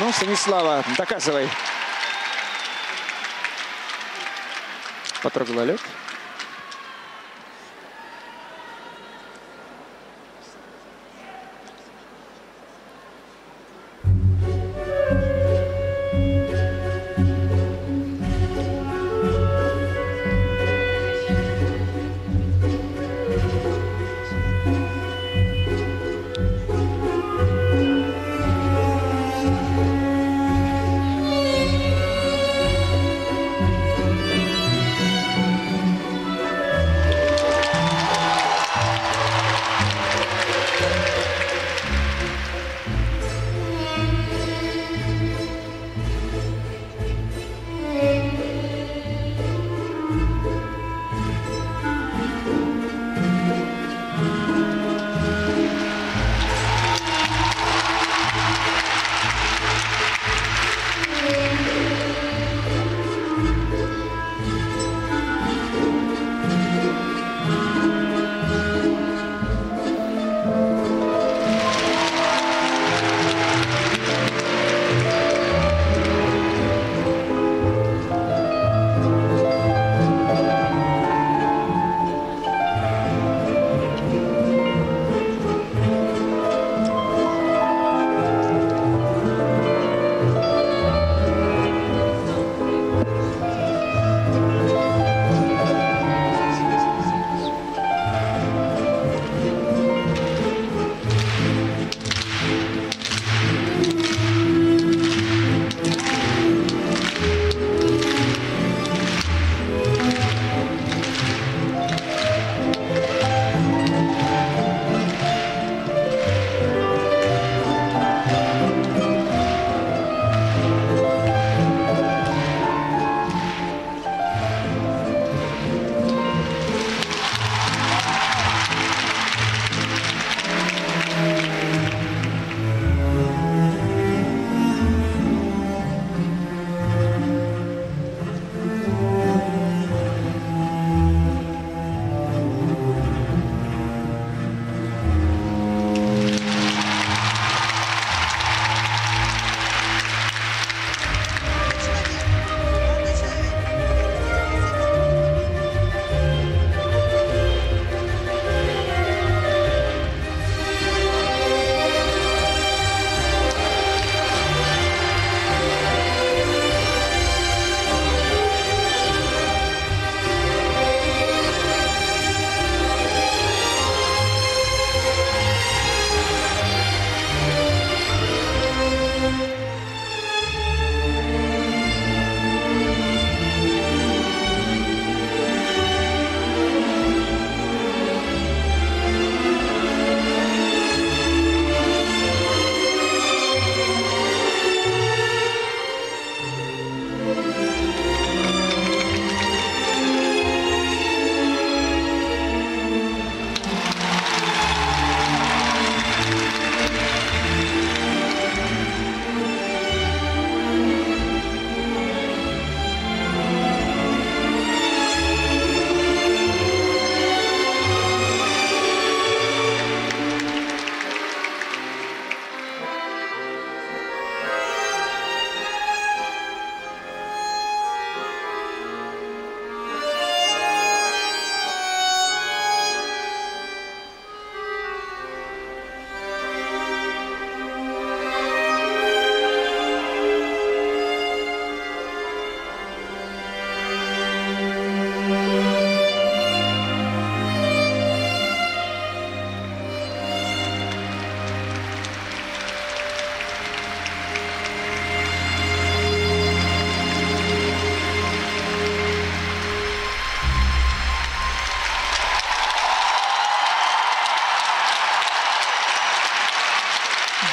Ну, Станислава, доказывай. Потрогала лед.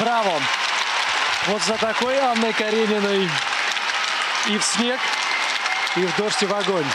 Браво! Вот за такой Анной Карениной и в снег, и в дождь, и в огонь.